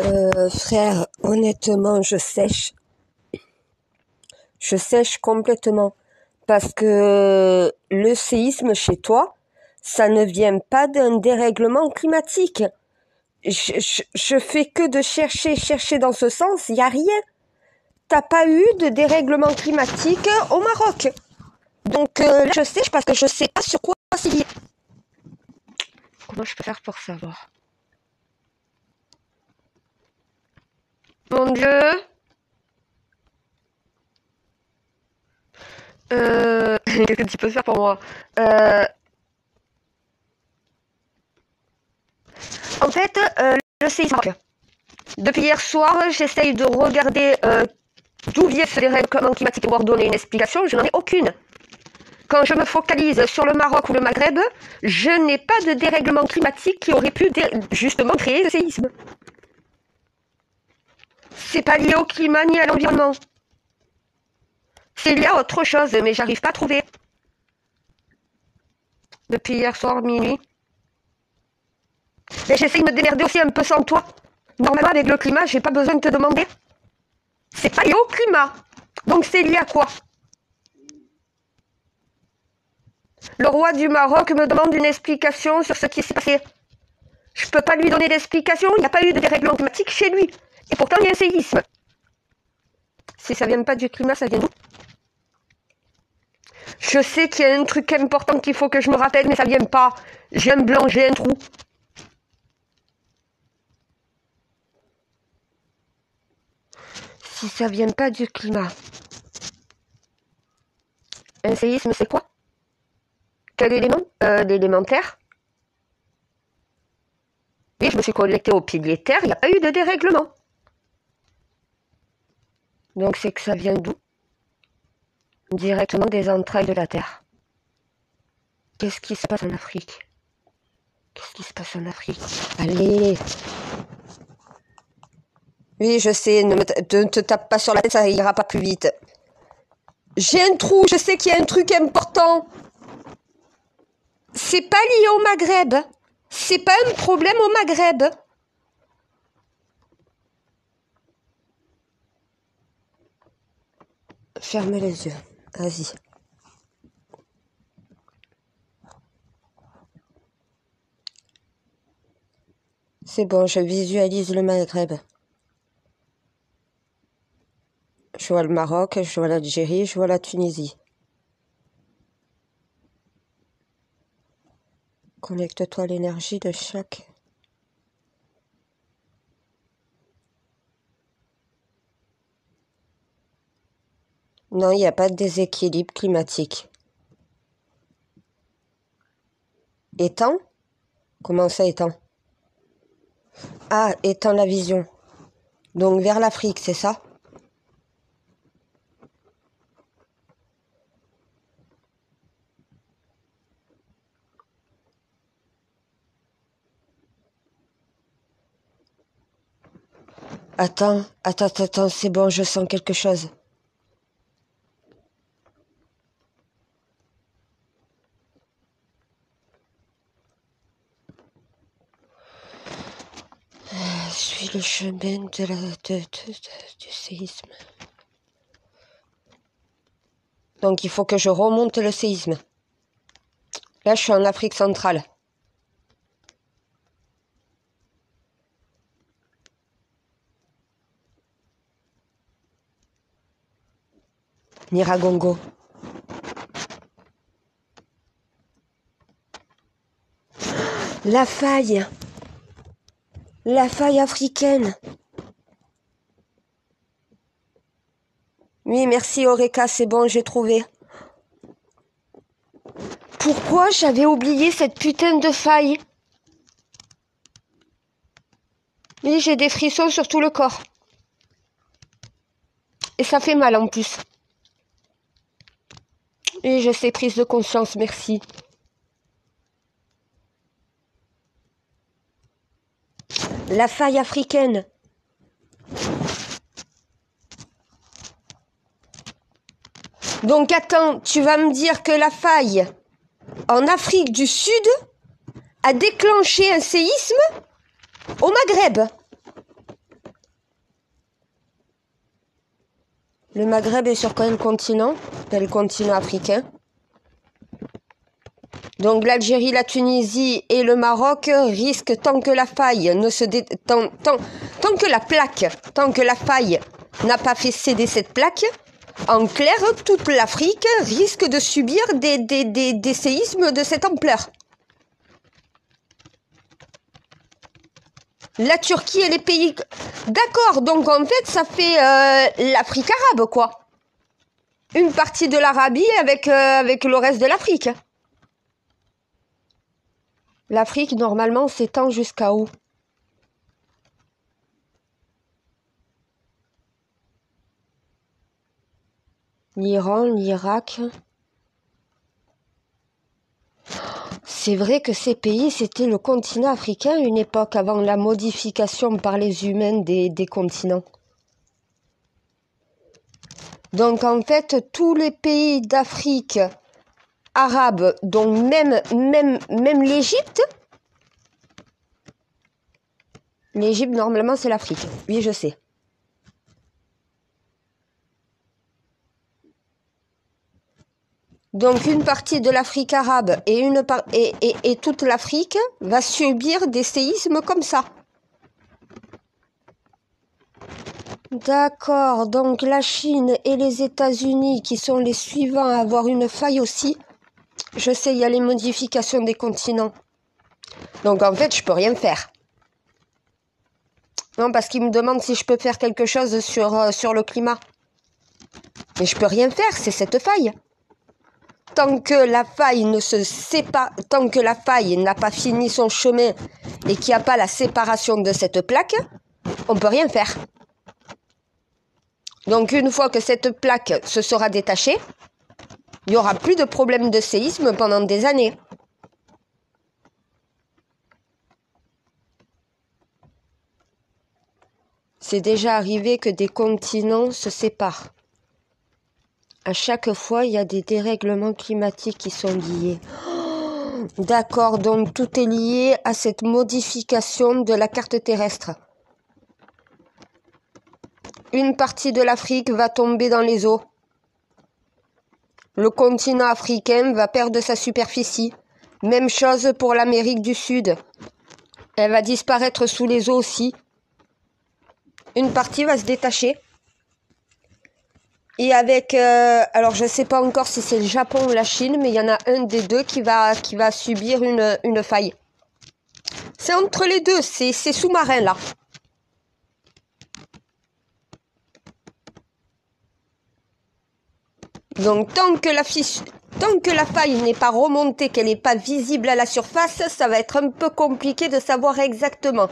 Euh, frère, honnêtement, je sèche. Je sèche complètement. Parce que le séisme chez toi, ça ne vient pas d'un dérèglement climatique. Je, fais que de chercher, chercher dans ce sens, il n'y a rien. T'as pas eu de dérèglement climatique au Maroc. Donc euh, je sèche parce que je sais pas sur quoi c'est lié. Comment je peux faire pour savoir? Mon Dieu euh... Qu'est-ce que tu peux faire pour moi? Euh... En fait, euh, le séisme. Depuis hier soir, j'essaye de regarder euh, d'où vient ce dérèglement climatique pour donner une explication. Je n'en ai aucune. Quand je me focalise sur le Maroc ou le Maghreb, je n'ai pas de dérèglement climatique qui aurait pu justement créer le séisme. C'est pas lié au climat ni à l'environnement. C'est lié à autre chose, mais j'arrive pas à trouver. Depuis hier soir, minuit. Et j'essaie de me démerder aussi un peu sans toi. Normalement, avec le climat, j'ai pas besoin de te demander. C'est pas lié au climat. Donc c'est lié à quoi? Le roi du Maroc me demande une explication sur ce qui s'est passé. Je peux pas lui donner d'explication, il n'y a pas eu de dérèglement climatique chez lui. Et pourtant, il y a un séisme. Si ça vient pas du climat, ça vient d'où? Je sais qu'il y a un truc important qu'il faut que je me rappelle, mais ça vient pas. J'ai un blanc, j'ai un trou. Si ça vient pas du climat. Un séisme, c'est quoi? Quel élément? Euh, L'élémentaire Oui, je me suis connecté au pilier terre, il n'y a pas eu de dérèglement. Donc c'est que ça vient d'où? Directement des entrailles de la Terre. Qu'est-ce qui se passe en Afrique? Qu'est-ce qui se passe en Afrique? Allez Oui, je sais, ne, te tape pas sur la tête, ça ira pas plus vite. J'ai un trou, je sais qu'il y a un truc important. C'est pas lié au Maghreb. C'est pas un problème au Maghreb. Ferme les yeux. Vas-y. C'est bon, je visualise le Maghreb. Je vois le Maroc, je vois l'Algérie, je vois la Tunisie. Connecte-toi à l'énergie de chaque Non, il n'y a pas de déséquilibre climatique. Étend Comment ça étend Ah, étend la vision. Donc vers l'Afrique, c'est ça? Attends, attends, attends, c'est bon, je sens quelque chose. Je suis le chemin de la, du séisme. Donc il faut que je remonte le séisme. Là, je suis en Afrique centrale. Niragongo. La faille. La faille africaine. Oui, merci Oreca, c'est bon, j'ai trouvé. Pourquoi j'avais oublié cette putain de faille? Oui, j'ai des frissons sur tout le corps. Et ça fait mal en plus. Et je sais, prise de conscience, merci. La faille africaine. Donc attends, tu vas me dire que la faille en Afrique du Sud a déclenché un séisme au Maghreb. Le Maghreb est sur quel continent? Quel continent africain? Donc l'Algérie, la Tunisie et le Maroc risquent tant que la faille ne se tant, tant, que la plaque, tant que la faille n'a pas fait céder cette plaque, en clair, toute l'Afrique risque de subir des, des, des séismes de cette ampleur. La Turquie et les pays... D'accord, donc en fait, ça fait euh, l'Afrique arabe, quoi. Une partie de l'Arabie avec, euh, avec le reste de l'Afrique. L'Afrique, normalement, s'étend jusqu'à où? L'Iran, l'Irak. C'est vrai que ces pays, c'était le continent africain une époque avant la modification par les humains des, continents. Donc en fait, tous les pays d'Afrique arabe, donc même, même, même l'Égypte, l'Égypte normalement c'est l'Afrique, oui je sais. Donc une partie de l'Afrique arabe et, toute l'Afrique va subir des séismes comme ça. D'accord, donc la Chine et les États-Unis qui sont les suivants à avoir une faille aussi. Je sais, il y a les modifications des continents. Donc en fait, je peux rien faire. Non, parce qu'ils me demandent si je peux faire quelque chose sur, euh, le climat. Mais je peux rien faire, c'est cette faille tant que la faille ne se sépare, tant que la faille n'a pas fini son chemin et qu'il n'y a pas la séparation de cette plaque, on peut rien faire. Donc une fois que cette plaque se sera détachée, il n'y aura plus de problème de séisme pendant des années. C'est déjà arrivé que des continents se séparent à chaque fois, il y a des dérèglements climatiques qui sont liés. D'accord, donc tout est lié à cette modification de la carte terrestre. Une partie de l'Afrique va tomber dans les eaux. Le continent africain va perdre sa superficie. Même chose pour l'Amérique du Sud. Elle va disparaître sous les eaux aussi. Une partie va se détacher. Et avec, euh, alors je ne sais pas encore si c'est le Japon ou la Chine, mais il y en a un des deux qui va, subir une, une faille. C'est entre les deux, c'est sous-marin là. Donc tant que la, faille n'est pas remontée, qu'elle n'est pas visible à la surface, ça va être un peu compliqué de savoir exactement.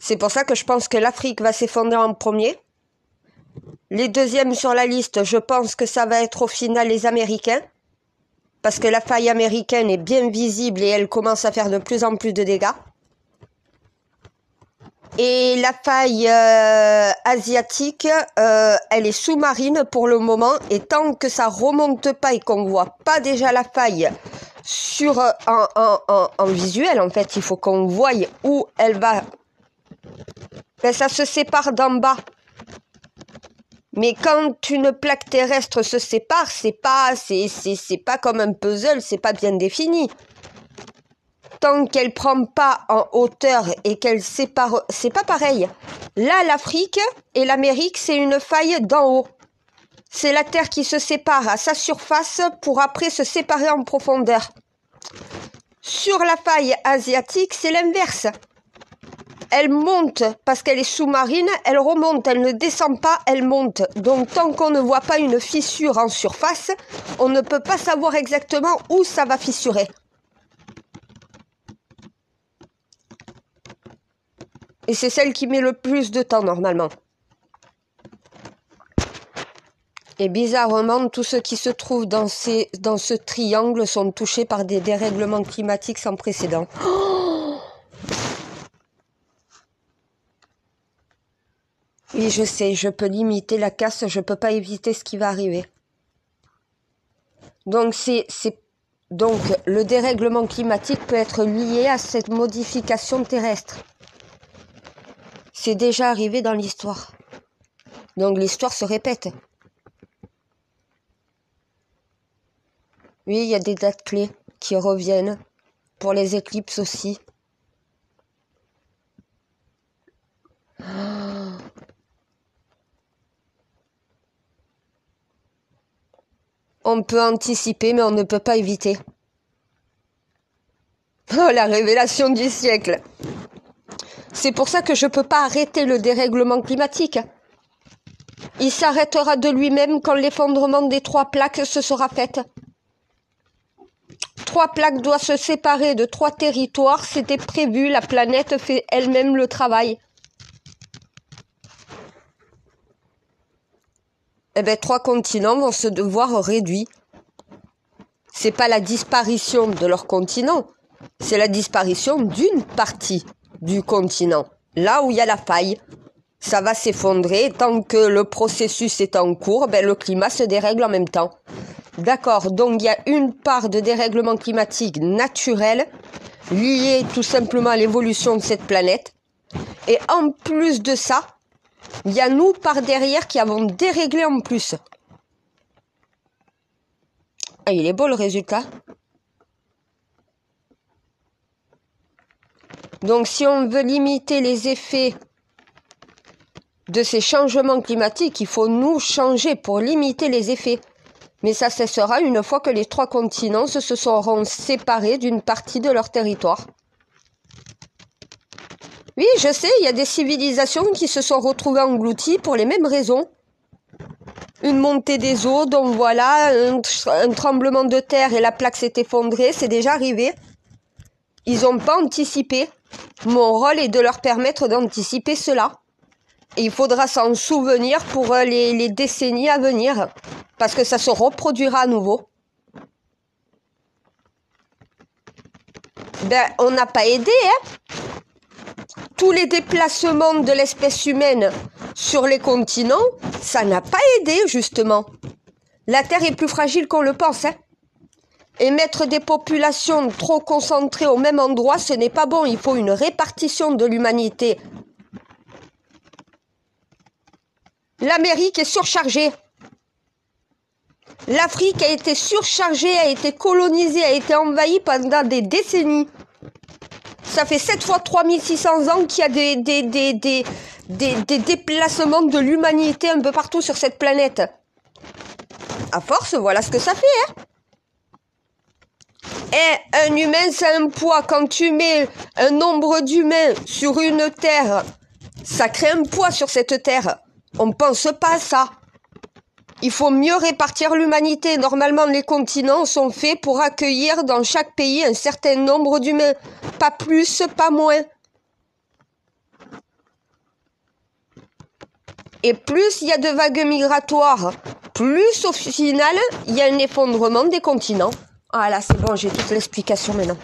C'est pour ça que je pense que l'Afrique va s'effondrer en premier. Les deuxièmes sur la liste, je pense que ça va être au final les Américains. Parce que la faille américaine est bien visible et elle commence à faire de plus en plus de dégâts. Et la faille euh, asiatique, euh, elle est sous-marine pour le moment. Et tant que ça remonte pas et qu'on voit pas déjà la faille sur en, visuel, en fait, il faut qu'on voie où elle va. Ben, ça se sépare d'en bas. Mais quand une plaque terrestre se sépare, c'est pas, c'est, c'est, pas comme un puzzle, c'est pas bien défini. Qu'elle prend pas en hauteur et qu'elle sépare, c'est pas pareil. Là, l'Afrique et l'Amérique, c'est une faille d'en haut. C'est la Terre qui se sépare à sa surface pour après se séparer en profondeur. Sur la faille asiatique, c'est l'inverse elle monte parce qu'elle est sous-marine, elle remonte, elle ne descend pas, elle monte. Donc tant qu'on ne voit pas une fissure en surface, on ne peut pas savoir exactement où ça va fissurer. Et c'est celle qui met le plus de temps normalement. Et bizarrement, tous ceux qui se trouvent dans, ces, dans ce triangle sont touchés par des dérèglements climatiques sans précédent. Oui, je sais, je peux limiter la casse, je peux pas éviter ce qui va arriver. Donc c'est donc le dérèglement climatique peut être lié à cette modification terrestre. C'est déjà arrivé dans l'histoire. Donc l'histoire se répète. Oui, il y a des dates clés qui reviennent pour les éclipses aussi. On peut anticiper, mais on ne peut pas éviter. Oh, la révélation du siècle. C'est pour ça que je ne peux pas arrêter le dérèglement climatique. Il s'arrêtera de lui-même quand l'effondrement des trois plaques se sera fait. Trois plaques doivent se séparer de trois territoires, c'était prévu, la planète fait elle-même le travail. Eh bien, trois continents vont se devoir réduits. C'est pas la disparition de leur continent, c'est la disparition d'une partie du continent. Là où il y a la faille, ça va s'effondrer. Tant que le processus est en cours, ben, le climat se dérègle en même temps. D'accord, donc il y a une part de dérèglement climatique naturel liée tout simplement à l'évolution de cette planète. Et en plus de ça, il y a nous par derrière qui avons déréglé en plus. Ah, il est beau le résultat. Donc si on veut limiter les effets de ces changements climatiques, il faut nous changer pour limiter les effets. Mais ça cessera une fois que les trois continents se seront séparés d'une partie de leur territoire. Oui, je sais, il y a des civilisations qui se sont retrouvées englouties pour les mêmes raisons. Une montée des eaux, donc voilà, un, un tremblement de terre et la plaque s'est effondrée, c'est déjà arrivé. Ils n'ont pas anticipé. Mon rôle est de leur permettre d'anticiper cela. Et il faudra s'en souvenir pour euh, les, décennies à venir, parce que ça se reproduira à nouveau. Ben, on n'a pas aidé, hein Tous les déplacements de l'espèce humaine sur les continents, ça n'a pas aidé, justement. La Terre est plus fragile qu'on le pense, hein et mettre des populations trop concentrées au même endroit, ce n'est pas bon. Il faut une répartition de l'humanité. L'Amérique est surchargée. L'Afrique a été surchargée, a été colonisée, a été envahie pendant des décennies. Ça fait 7 fois 3600 ans qu'il y a des, des, des, des, des déplacements de l'humanité un peu partout sur cette planète. À force, voilà ce que ça fait. Hein et un humain, c'est un poids. Quand tu mets un nombre d'humains sur une terre, ça crée un poids sur cette terre. On pense pas à ça. Il faut mieux répartir l'humanité. Normalement, les continents sont faits pour accueillir dans chaque pays un certain nombre d'humains. Pas plus, pas moins. Et plus il y a de vagues migratoires, plus au final, il y a un effondrement des continents. Ah là, c'est bon, j'ai toute l'explication maintenant.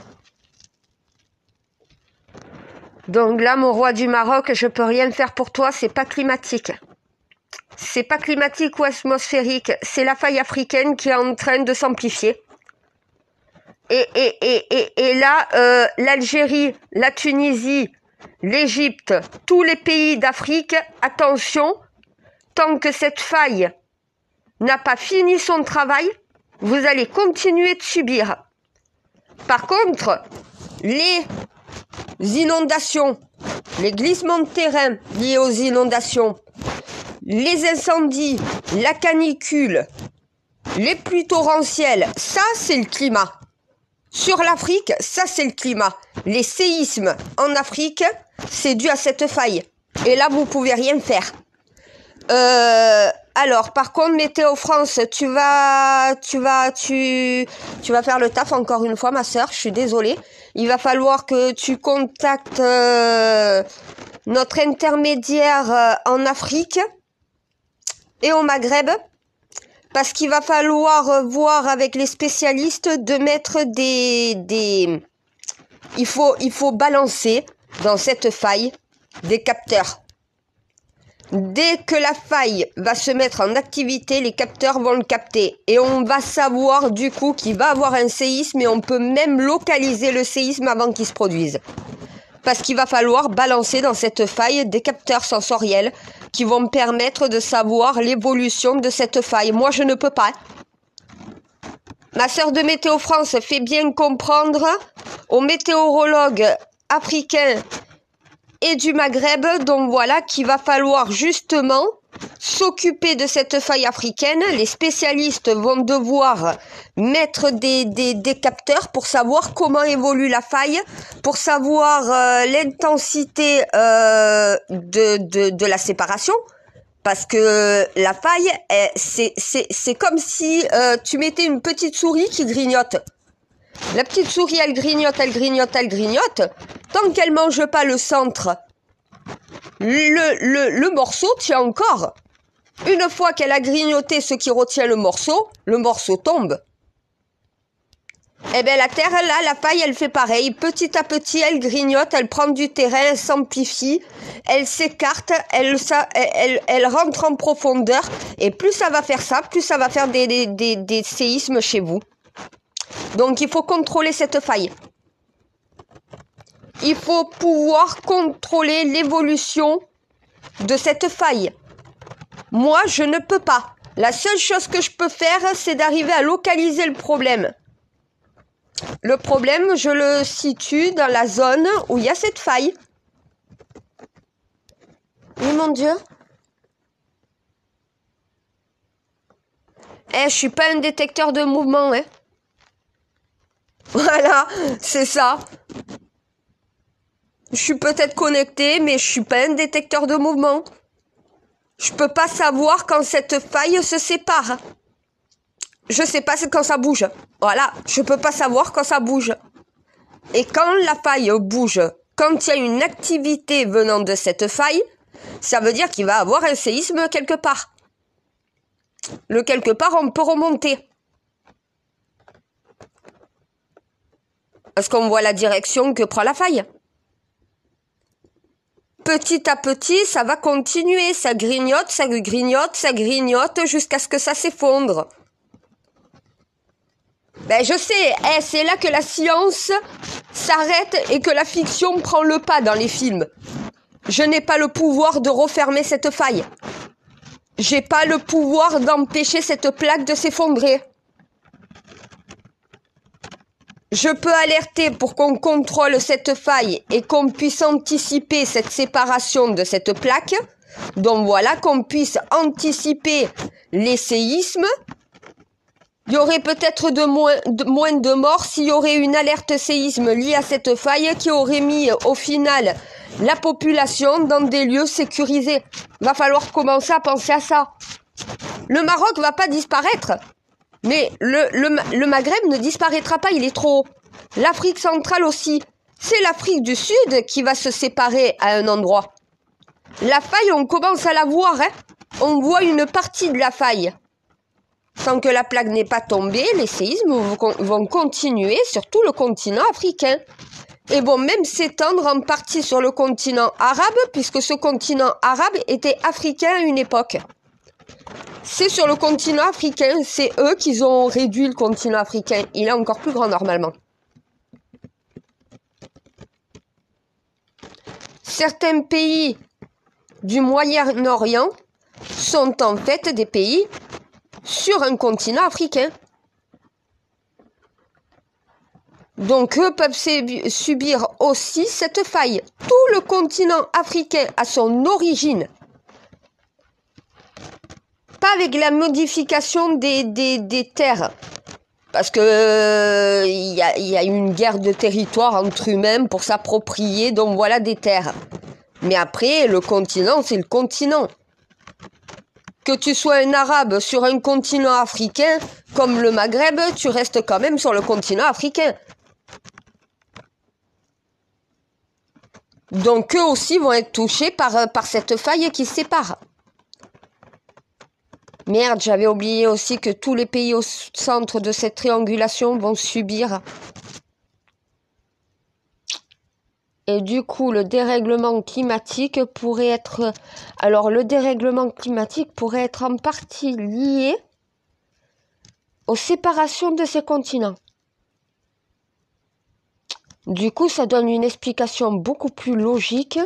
Donc là, mon roi du Maroc, je peux rien faire pour toi, c'est pas climatique. C'est pas climatique ou atmosphérique, c'est la faille africaine qui est en train de s'amplifier. Et, là, euh, l'Algérie, la Tunisie, l'Égypte, tous les pays d'Afrique, attention, tant que cette faille n'a pas fini son travail, vous allez continuer de subir. Par contre, les inondations, les glissements de terrain liés aux inondations, les incendies, la canicule, les pluies torrentielles, ça c'est le climat. Sur l'Afrique, ça c'est le climat. Les séismes en Afrique, c'est dû à cette faille. Et là, vous pouvez rien faire. Euh, alors, par contre, Météo France, tu vas, tu vas, tu, tu vas faire le taf encore une fois, ma sœur. Je suis désolée. Il va falloir que tu contactes euh, notre intermédiaire euh, en Afrique et au Maghreb, parce qu'il va falloir voir avec les spécialistes de mettre des, des, il faut, il faut balancer dans cette faille des capteurs Dès que la faille va se mettre en activité, les capteurs vont le capter. Et on va savoir du coup qu'il va avoir un séisme et on peut même localiser le séisme avant qu'il se produise. parce qu'il va falloir balancer dans cette faille des capteurs sensoriels qui vont me permettre de savoir l'évolution de cette faille. Moi, je ne peux pas. Ma sœur de Météo France fait bien comprendre aux météorologues africains et du Maghreb, donc voilà, qu'il va falloir justement s'occuper de cette faille africaine. Les spécialistes vont devoir mettre des, des, capteurs pour savoir comment évolue la faille, pour savoir euh, l'intensité euh, de, de, la séparation. Parce que la faille, eh, c'est comme si euh, tu mettais une petite souris qui grignote. La petite souris, elle grignote, elle grignote, elle grignote. Tant qu'elle mange pas le centre, le, le, le morceau tient encore. Une fois qu'elle a grignoté ce qui retient le morceau, le morceau tombe. Eh bien, la terre, là, la paille, elle fait pareil. Petit à petit, elle grignote, elle prend du terrain, elle s'amplifie, elle s'écarte, elle, elle, elle, rentre en profondeur. Et plus ça va faire ça, plus ça va faire des, des, des séismes chez vous. Donc, il faut contrôler cette faille. Il faut pouvoir contrôler l'évolution de cette faille. Moi, je ne peux pas. La seule chose que je peux faire, c'est d'arriver à localiser le problème. Le problème, je le situe dans la zone où il y a cette faille. Oui, mon Dieu. Eh, je suis pas un détecteur de mouvement, hein. Voilà, c'est ça. Je suis peut-être connecté, mais je suis pas un détecteur de mouvement. Je peux pas savoir quand cette faille se sépare. Je sais pas quand ça bouge. Voilà, je peux pas savoir quand ça bouge. Et quand la faille bouge, quand il y a une activité venant de cette faille, ça veut dire qu'il va avoir un séisme quelque part. Le quelque part, on peut remonter. Est-ce qu'on voit la direction que prend la faille petit à petit, ça va continuer, ça grignote, ça grignote, ça grignote jusqu'à ce que ça s'effondre. Ben je sais, eh, c'est là que la science s'arrête et que la fiction prend le pas dans les films. Je n'ai pas le pouvoir de refermer cette faille. J'ai pas le pouvoir d'empêcher cette plaque de s'effondrer. Je peux alerter pour qu'on contrôle cette faille et qu'on puisse anticiper cette séparation de cette plaque. Donc voilà, qu'on puisse anticiper les séismes. Il y aurait peut-être de moins, de morts s'il y aurait une alerte séisme liée à cette faille qui aurait mis au final la population dans des lieux sécurisés. Va falloir commencer à penser à ça. Le Maroc va pas disparaître. Mais le, Maghreb ne disparaîtra pas, il est trop haut. L'Afrique centrale aussi. C'est l'Afrique du Sud qui va se séparer à un endroit. La faille, on commence à la voir, hein. On voit une partie de la faille. Sans que la plaque n'ait pas tombé, les séismes vont continuer sur tout le continent africain. Et vont même s'étendre en partie sur le continent arabe, puisque ce continent arabe était africain à une époque c'est sur le continent africain. C'est eux qui ont réduit le continent africain. Il est encore plus grand normalement. Certains pays du Moyen-Orient sont en fait des pays sur un continent africain. Donc eux peuvent subir aussi cette faille. Tout le continent africain a son origine pas avec la modification des, terres. Parce que il y, a, y a une guerre de territoire entre humains pour s'approprier, donc voilà des terres. Mais après, le continent, c'est le continent. Que tu sois un arabe sur un continent africain, comme le Maghreb, tu restes quand même sur le continent africain. Donc eux aussi vont être touchés par, par cette faille qui sépare. Merde, j'avais oublié aussi que tous les pays au centre de cette triangulation vont subir. Et du coup, le dérèglement climatique pourrait être... Alors, le dérèglement climatique pourrait être en partie lié aux séparations de ces continents. Du coup, ça donne une explication beaucoup plus logique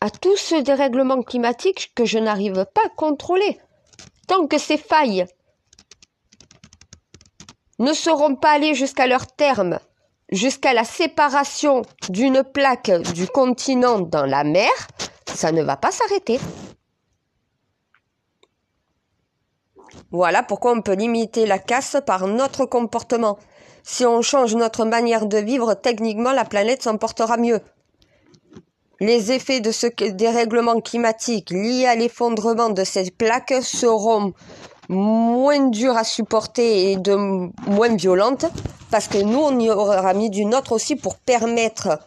à tous ce dérèglement climatique que je n'arrive pas à contrôler. Tant que ces failles ne seront pas allées jusqu'à leur terme, jusqu'à la séparation d'une plaque du continent dans la mer, ça ne va pas s'arrêter. Voilà pourquoi on peut limiter la casse par notre comportement. Si on change notre manière de vivre, techniquement, la planète s'en portera mieux. Les effets de ce dérèglement climatique liés à l'effondrement de ces plaques seront moins durs à supporter et moins violentes parce que nous, on y aura mis du nôtre aussi pour permettre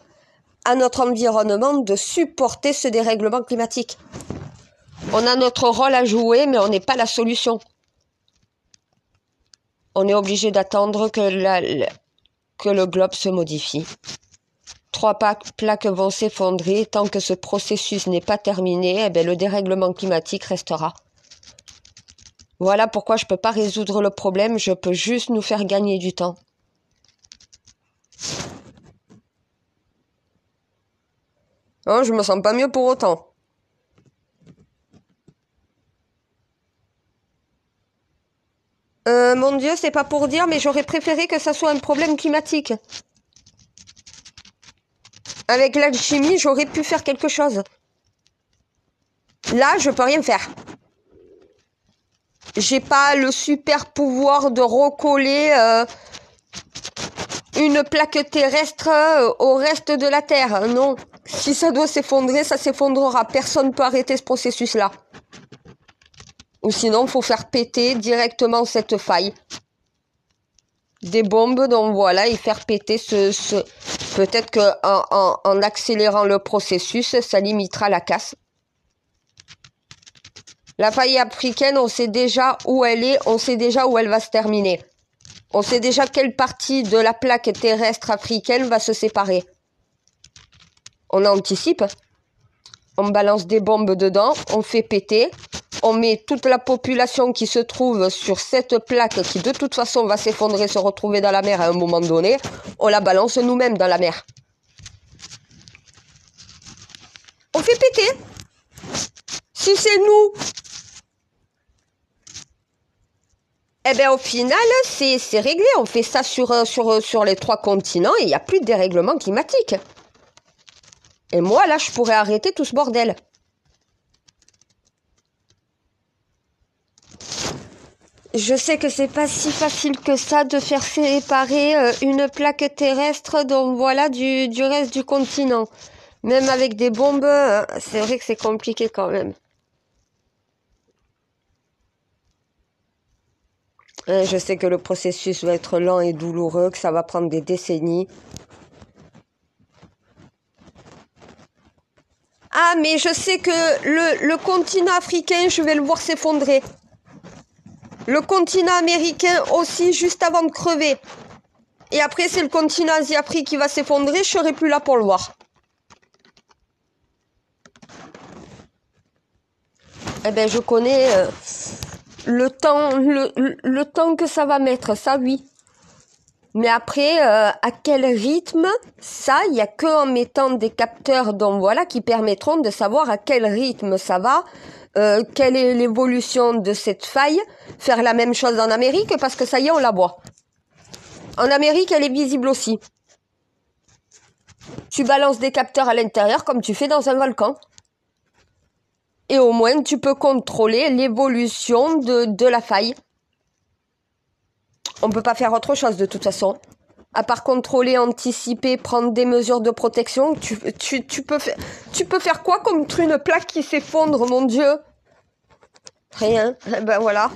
à notre environnement de supporter ce dérèglement climatique. On a notre rôle à jouer, mais on n'est pas la solution. On est obligé d'attendre que le globe se modifie. Trois plaques vont s'effondrer. Tant que ce processus n'est pas terminé, eh bien, le dérèglement climatique restera. Voilà pourquoi je ne peux pas résoudre le problème, je peux juste nous faire gagner du temps. Oh, je me sens pas mieux pour autant. Euh, mon Dieu, c'est pas pour dire, mais j'aurais préféré que ça soit un problème climatique. Avec l'alchimie, j'aurais pu faire quelque chose. Là, je peux rien faire. J'ai pas le super pouvoir de recoller euh, une plaque terrestre euh, au reste de la Terre. Non. Si ça doit s'effondrer, ça s'effondrera. Personne ne peut arrêter ce processus-là. Ou sinon, il faut faire péter directement cette faille des bombes, donc voilà, et faire péter ce, peut-être que en, en, accélérant le processus, ça limitera la casse. La faille africaine, on sait déjà où elle est, on sait déjà où elle va se terminer. On sait déjà quelle partie de la plaque terrestre africaine va se séparer. On anticipe. On balance des bombes dedans, on fait péter, on met toute la population qui se trouve sur cette plaque qui de toute façon va s'effondrer, se retrouver dans la mer à un moment donné, on la balance nous-mêmes dans la mer. On fait péter. Si c'est nous, eh bien au final, c'est réglé. On fait ça sur, sur, sur les trois continents et il n'y a plus de dérèglement climatique. Et moi, là, je pourrais arrêter tout ce bordel. Je sais que c'est pas si facile que ça de faire séparer euh, une plaque terrestre donc voilà du, du reste du continent. Même avec des bombes, euh, c'est vrai que c'est compliqué quand même. Euh, je sais que le processus va être lent et douloureux, que ça va prendre des décennies. Ah, mais je sais que le, le continent africain, je vais le voir s'effondrer. Le continent américain aussi, juste avant de crever. Et après, c'est le continent asiatique qui va s'effondrer. Je serai plus là pour le voir. Eh ben, je connais euh, le temps, le, temps que ça va mettre. Ça, oui. Mais après, euh, à quel rythme Ça, il n'y a que en mettant des capteurs, donc voilà, qui permettront de savoir à quel rythme ça va, euh, quelle est l'évolution de cette faille, faire la même chose en Amérique parce que ça y est, on la voit. En Amérique, elle est visible aussi. Tu balances des capteurs à l'intérieur comme tu fais dans un volcan. Et au moins, tu peux contrôler l'évolution de, de la faille. On ne peut pas faire autre chose de toute façon. À part contrôler, anticiper, prendre des mesures de protection, tu, peux, faire, peux faire quoi contre une plaque qui s'effondre, mon Dieu? Rien. Eh ben voilà.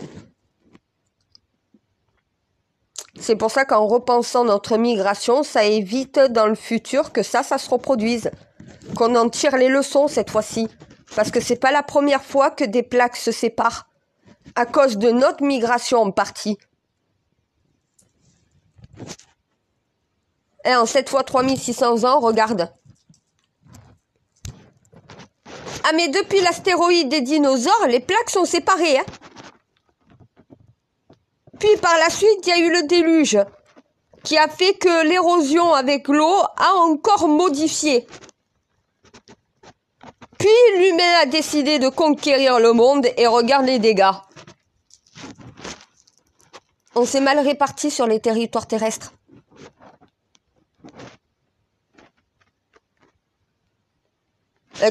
C'est pour ça qu'en repensant notre migration, ça évite dans le futur que ça, ça se reproduise. Qu'on en tire les leçons cette fois-ci. Parce que c'est pas la première fois que des plaques se séparent. À cause de notre migration en partie. Et en 7 fois 3600 ans, regarde. Ah mais depuis l'astéroïde des dinosaures, les plaques sont séparées. Hein. Puis par la suite, il y a eu le déluge. qui a fait que l'érosion avec l'eau a encore modifié. Puis l'humain a décidé de conquérir le monde et regarde les dégâts. On s'est mal réparti sur les territoires terrestres.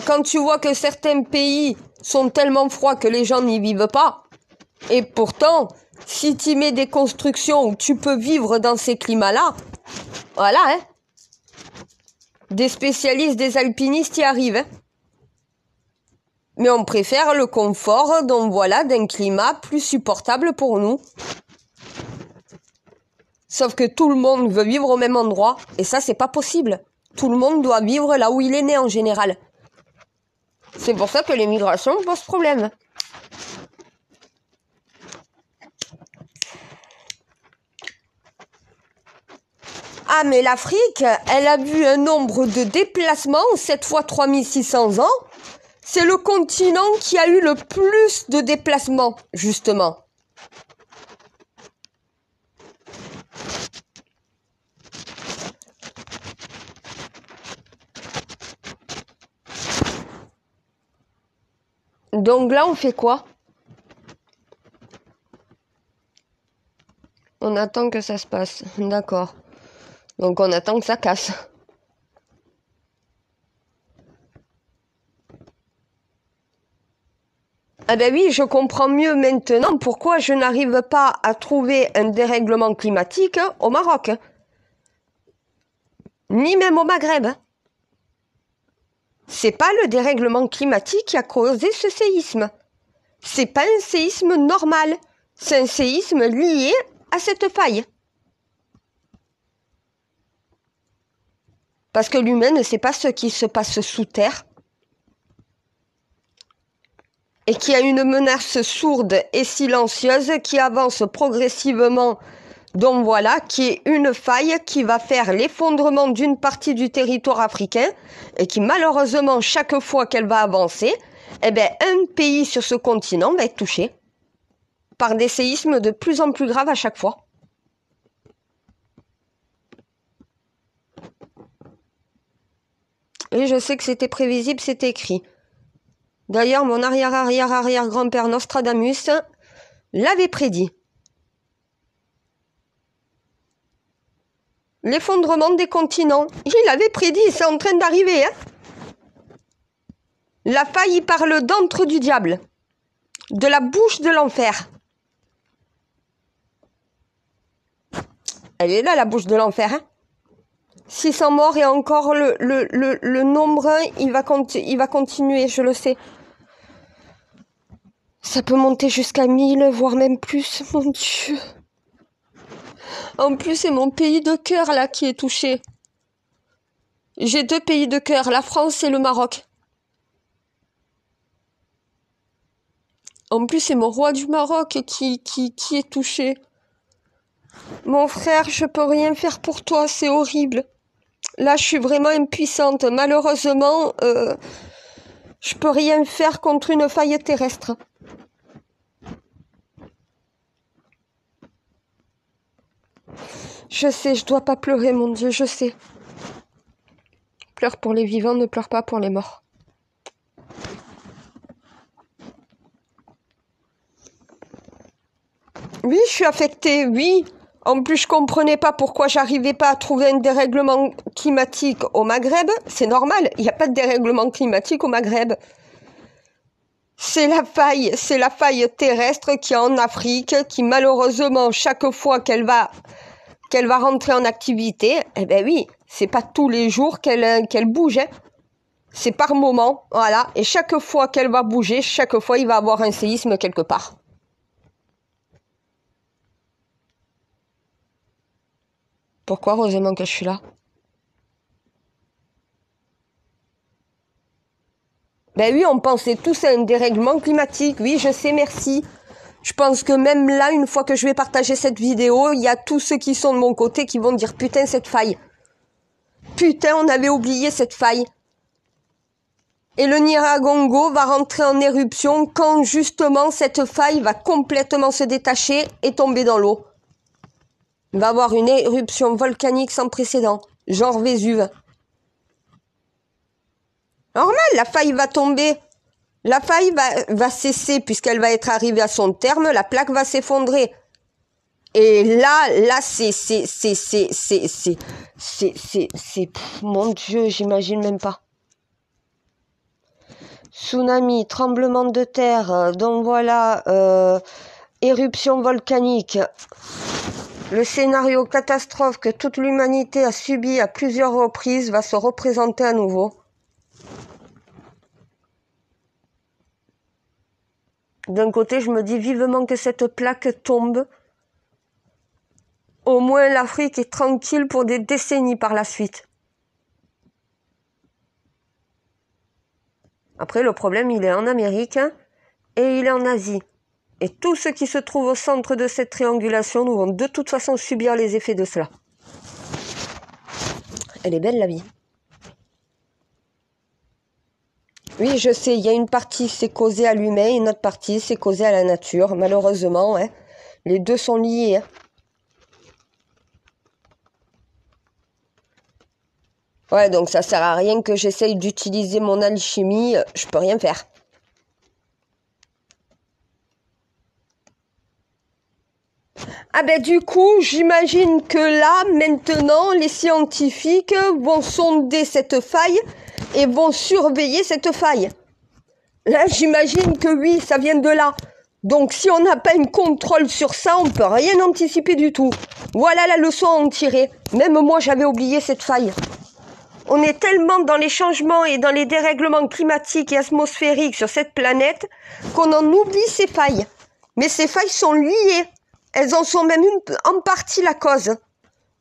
Quand tu vois que certains pays sont tellement froids que les gens n'y vivent pas, et pourtant, si tu mets des constructions où tu peux vivre dans ces climats-là, voilà, hein. Des spécialistes, des alpinistes y arrivent, hein. Mais on préfère le confort, donc voilà, d'un climat plus supportable pour nous. Sauf que tout le monde veut vivre au même endroit, et ça, c'est pas possible. Tout le monde doit vivre là où il est né en général. C'est pour ça que les migrations posent problème. Ah, mais l'Afrique, elle a vu un nombre de déplacements, cette fois 3600 ans. C'est le continent qui a eu le plus de déplacements, justement. Donc là, on fait quoi? On attend que ça se passe. D'accord. Donc on attend que ça casse. Ah ben oui, je comprends mieux maintenant pourquoi je n'arrive pas à trouver un dérèglement climatique au Maroc. Ni même au Maghreb. C'est pas le dérèglement climatique qui a causé ce séisme. C'est pas un séisme normal. C'est un séisme lié à cette faille. Parce que l'humain ne sait pas ce qui se passe sous terre. Et qui a une menace sourde et silencieuse qui avance progressivement donc voilà, qui est une faille qui va faire l'effondrement d'une partie du territoire africain et qui malheureusement chaque fois qu'elle va avancer, eh ben un pays sur ce continent va être touché par des séismes de plus en plus graves à chaque fois. Et je sais que c'était prévisible, c'était écrit. D'ailleurs, mon arrière-arrière-arrière-grand-père Nostradamus l'avait prédit. L'effondrement des continents. Il avait prédit, c'est en train d'arriver. Hein la faille parle d'entre du diable, de la bouche de l'enfer. Elle est là, la bouche de l'enfer. Hein 600 morts et encore le nombre, il va, il va continuer, je le sais. Ça peut monter jusqu'à 1000, voire même plus, mon Dieu. En plus, c'est mon pays de cœur là qui est touché. J'ai deux pays de cœur, la France et le Maroc. En plus, c'est mon roi du Maroc qui, est touché. Mon frère, je peux rien faire pour toi, c'est horrible. Là, je suis vraiment impuissante. Malheureusement, euh, je peux rien faire contre une faille terrestre. Je sais, je dois pas pleurer, mon Dieu, je sais. Pleure pour les vivants, ne pleure pas pour les morts. Oui, je suis affectée, oui. En plus, je comprenais pas pourquoi j'arrivais pas à trouver un dérèglement climatique au Maghreb. C'est normal, il n'y a pas de dérèglement climatique au Maghreb. C'est la faille, c'est la faille terrestre qui est en Afrique, qui malheureusement, chaque fois qu'elle va qu'elle va rentrer en activité, eh ben oui, c'est pas tous les jours qu'elle euh, qu'elle bouge. Hein. C'est par moment, voilà. Et chaque fois qu'elle va bouger, chaque fois il va avoir un séisme quelque part. Pourquoi heureusement que je suis là? Ben oui, on pensait tous à un dérèglement climatique. Oui, je sais, merci. Je pense que même là, une fois que je vais partager cette vidéo, il y a tous ceux qui sont de mon côté qui vont dire putain cette faille. Putain, on avait oublié cette faille. Et le Niragongo va rentrer en éruption quand justement cette faille va complètement se détacher et tomber dans l'eau. Il va avoir une éruption volcanique sans précédent, genre Vésuve. Normal, la faille va tomber. La faille va, cesser puisqu'elle va être arrivée à son terme, la plaque va s'effondrer. Et là, là, c'est, c'est, c'est, c'est, c'est, c'est, c'est, c'est, c'est, mon Dieu, j'imagine même pas. Tsunami, tremblement de terre, euh, donc voilà, euh, éruption volcanique. Le scénario catastrophe que toute l'humanité a subi à plusieurs reprises va se représenter à nouveau. D'un côté, je me dis vivement que cette plaque tombe au moins l'Afrique est tranquille pour des décennies par la suite. Après, le problème, il est en Amérique et il est en Asie. Et tous ceux qui se trouvent au centre de cette triangulation, nous vont de toute façon subir les effets de cela. Elle est belle la vie. Oui, je sais, il y a une partie c'est causé à l'humain et une autre partie c'est causé à la nature. Malheureusement, hein. les deux sont liés. Hein. Ouais, donc ça sert à rien que j'essaye d'utiliser mon alchimie, je peux rien faire. Ah ben du coup, j'imagine que là, maintenant, les scientifiques vont sonder cette faille et vont surveiller cette faille. Là, j'imagine que oui, ça vient de là. Donc si on n'a pas un contrôle sur ça, on peut rien anticiper du tout. Voilà la leçon à en tirer. Même moi, j'avais oublié cette faille. On est tellement dans les changements et dans les dérèglements climatiques et atmosphériques sur cette planète qu'on en oublie ces failles. Mais ces failles sont liées. Elles en sont même en partie la cause.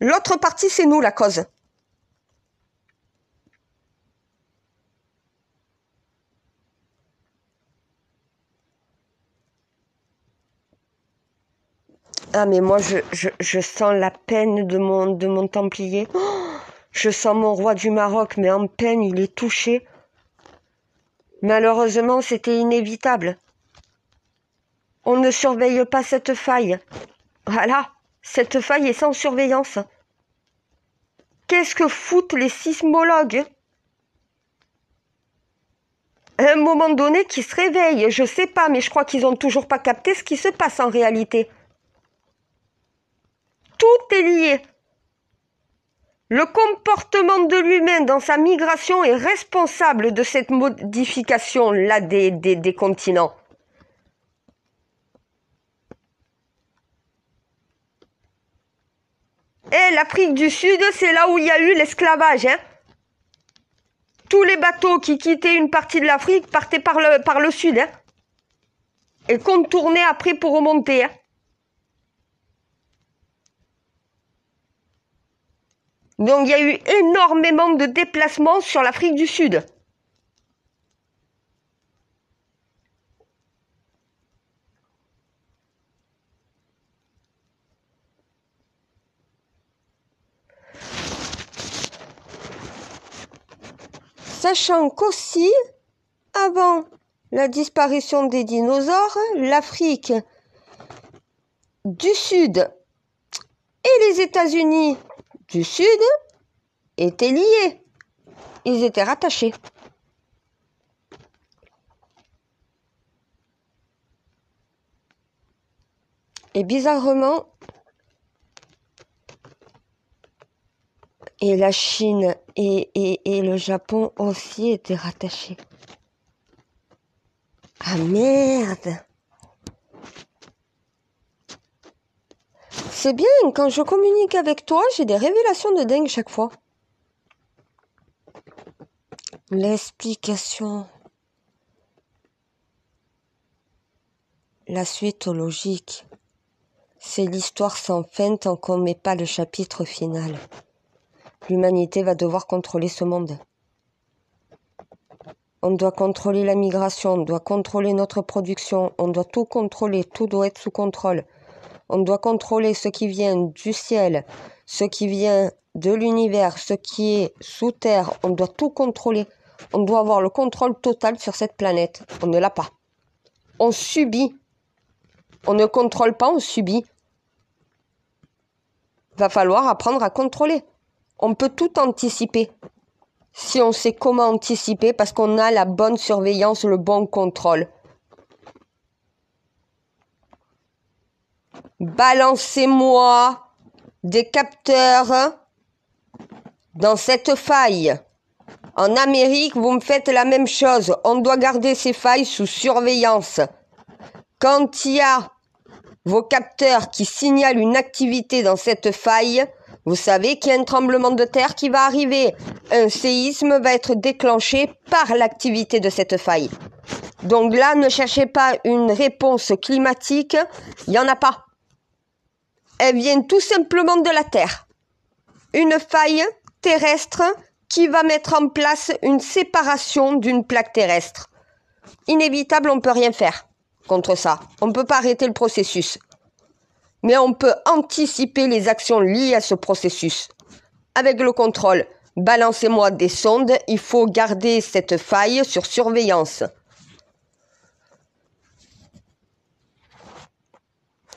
L'autre partie, c'est nous la cause. Ah mais moi je, sens la peine de mon, de mon Templier. Oh je sens mon roi du Maroc, mais en peine, il est touché. Malheureusement, c'était inévitable. On ne surveille pas cette faille. Voilà, cette faille est sans surveillance. Qu'est-ce que foutent les sismologues? À un moment donné, qui se réveillent, je sais pas, mais je crois qu'ils ont toujours pas capté ce qui se passe en réalité. Tout est lié. Le comportement de l'humain dans sa migration est responsable de cette modification-là des, des, continents. Et eh, l'Afrique du Sud, c'est là où il y a eu l'esclavage. Hein. Tous les bateaux qui quittaient une partie de l'Afrique partaient par le, par le sud. Hein. Et contournaient après pour remonter. Hein. Donc il y a eu énormément de déplacements sur l'Afrique du Sud. Sachant qu'aussi, avant la disparition des dinosaures, l'Afrique du Sud et les États-Unis du Sud étaient liés. Ils étaient rattachés. Et bizarrement, et la Chine et, et, le Japon aussi étaient rattachés. Ah merde C'est bien, quand je communique avec toi, j'ai des révélations de dingue chaque fois. L'explication. La suite logique. C'est l'histoire sans fin tant qu'on ne met pas le chapitre final. L'humanité va devoir contrôler ce monde. On doit contrôler la migration, on doit contrôler notre production, on doit tout contrôler, tout doit être sous contrôle. On doit contrôler ce qui vient du ciel, ce qui vient de l'univers, ce qui est sous terre. On doit tout contrôler. On doit avoir le contrôle total sur cette planète. On ne l'a pas. On subit. On ne contrôle pas, on subit. Va falloir apprendre à contrôler. On peut tout anticiper. Si on sait comment anticiper parce qu'on a la bonne surveillance, le bon contrôle. Balancez-moi des capteurs dans cette faille. En Amérique, vous me faites la même chose. On doit garder ces failles sous surveillance. Quand il y a vos capteurs qui signalent une activité dans cette faille, vous savez qu'il y a un tremblement de terre qui va arriver. Un séisme va être déclenché par l'activité de cette faille. Donc là, ne cherchez pas une réponse climatique. Il n'y en a pas. Elle vient tout simplement de la Terre. Une faille terrestre qui va mettre en place une séparation d'une plaque terrestre. Inévitable, on ne peut rien faire contre ça. On ne peut pas arrêter le processus. Mais on peut anticiper les actions liées à ce processus. Avec le contrôle, balancez-moi des sondes, il faut garder cette faille sur surveillance.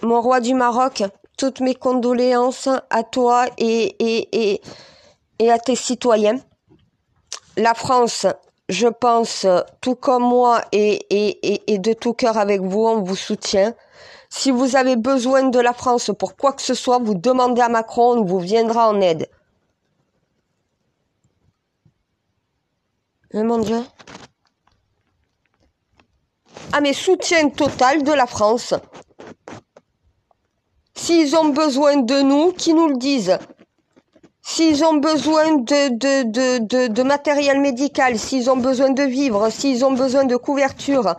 Mon roi du Maroc, toutes mes condoléances à toi et, et, et, et à tes citoyens. La France, je pense, tout comme moi et, et, et de tout cœur avec vous, on vous soutient. Si vous avez besoin de la France pour quoi que ce soit, vous demandez à Macron, on vous viendra en aide. Eh mon Dieu? Ah mais soutien total de la France. S'ils ont besoin de nous, qu'ils nous le disent s'ils ont besoin de, de, de, de, matériel médical, s'ils ont besoin de vivre, s'ils ont besoin de couverture,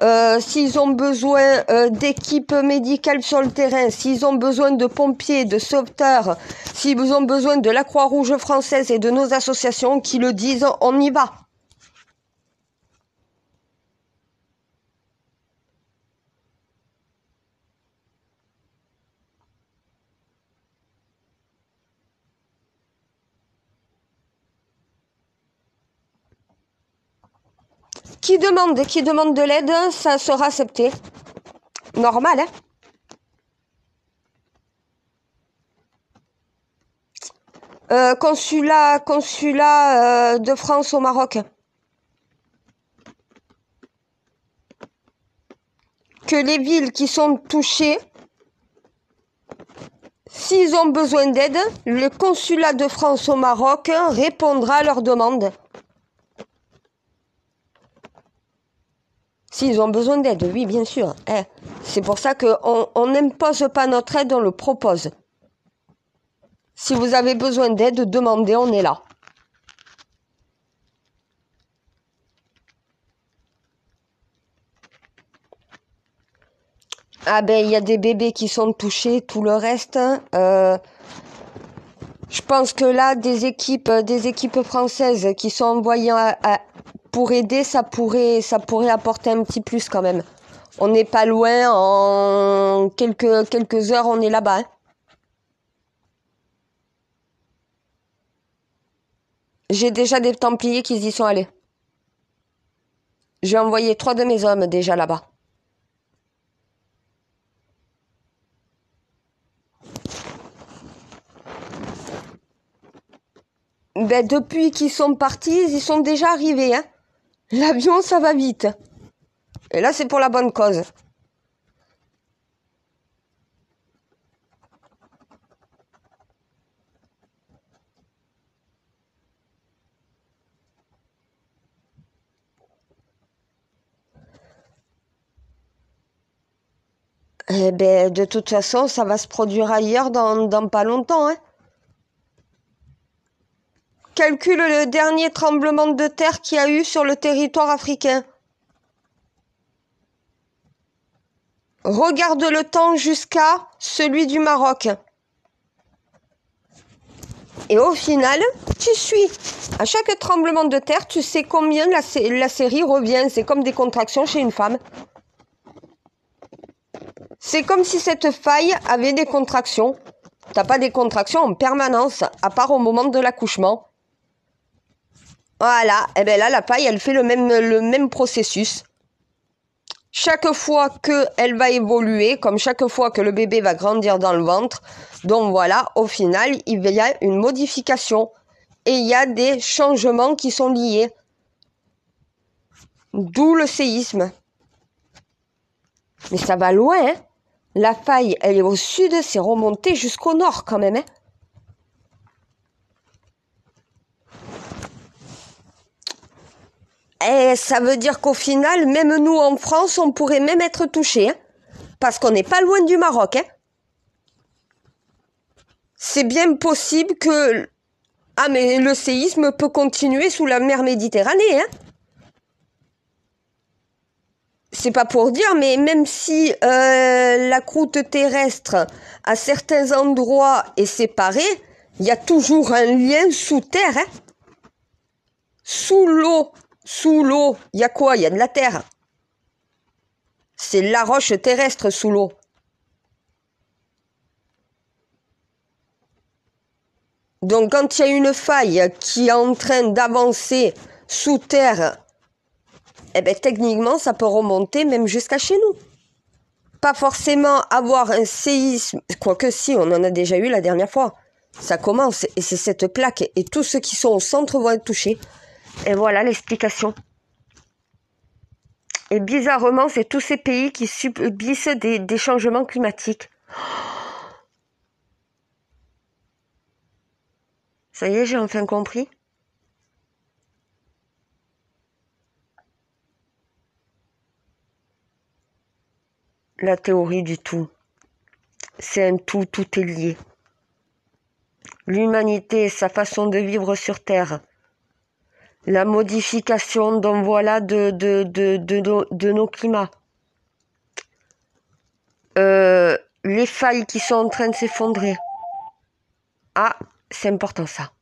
euh, s'ils ont besoin euh, d'équipes médicales sur le terrain, s'ils ont besoin de pompiers, de sauveteurs, s'ils ont besoin de la Croix-Rouge française et de nos associations qui le disent, on y va. Qui demande, qui demande de l'aide, ça sera accepté. Normal, hein euh, consulat, consulat euh, de France au Maroc. Que les villes qui sont touchées, s'ils ont besoin d'aide, le consulat de France au Maroc répondra à leurs demandes. S'ils ont besoin d'aide, oui, bien sûr. Eh, c'est pour ça qu'on n'impose pas notre aide, on le propose. Si vous avez besoin d'aide, demandez, on est là. Ah ben, il y a des bébés qui sont touchés, tout le reste. Euh, je pense que là, des équipes, des équipes françaises qui sont envoyées à, pour aider, ça pourrait, ça pourrait apporter un petit plus quand même. On n'est pas loin, en quelques, quelques heures, on est là-bas. Hein. J'ai déjà des Templiers qui y sont allés. J'ai envoyé trois de mes hommes déjà là-bas. Ben, depuis qu'ils sont partis, ils sont déjà arrivés. Hein. L'avion, ça va vite. Et là, c'est pour la bonne cause. Eh ben, de toute façon, ça va se produire ailleurs dans, pas longtemps. Hein. Calcule le dernier tremblement de terre qu'il y a eu sur le territoire africain. Regarde le temps jusqu'à celui du Maroc. Et au final, tu suis. À chaque tremblement de terre, tu sais combien la, la série revient. C'est comme des contractions chez une femme. C'est comme si cette faille avait des contractions. T'as pas des contractions en permanence, à part au moment de l'accouchement. Voilà, et eh bien là, la paille, elle fait le même, processus. chaque fois qu'elle va évoluer, comme chaque fois que le bébé va grandir dans le ventre, donc voilà, au final, il y a une modification et il y a des changements qui sont liés. D'où le séisme. Mais ça va loin, hein La faille, elle est au sud, c'est remonté jusqu'au nord quand même, hein Et ça veut dire qu'au final, même nous en France, on pourrait même être touchés. Hein parce qu'on n'est pas loin du Maroc. Hein c'est bien possible que... Ah mais le séisme peut continuer sous la mer Méditerranée. Hein c'est pas pour dire, mais même si euh, la croûte terrestre à certains endroits est séparée, il y a toujours un lien sous terre. Hein sous l'eau, sous l'eau, il y a quoi? Il y a de la terre. C'est la roche terrestre sous l'eau. Donc quand il y a une faille qui est en train d'avancer sous terre, eh bien techniquement ça peut remonter même jusqu'à chez nous. Pas forcément avoir un séisme, quoique si, on en a déjà eu la dernière fois. Ça commence et c'est cette plaque et tous ceux qui sont au centre vont être touchés. Et voilà l'explication. Et bizarrement, c'est tous ces pays qui subissent des, changements climatiques. Ça y est, j'ai enfin compris. La théorie du tout. C'est un tout, tout est lié. L'humanité, sa façon de vivre sur Terre, la modification donc voilà de, de, de, de, nos, climats. Euh, les failles qui sont en train de s'effondrer. Ah, c'est important ça.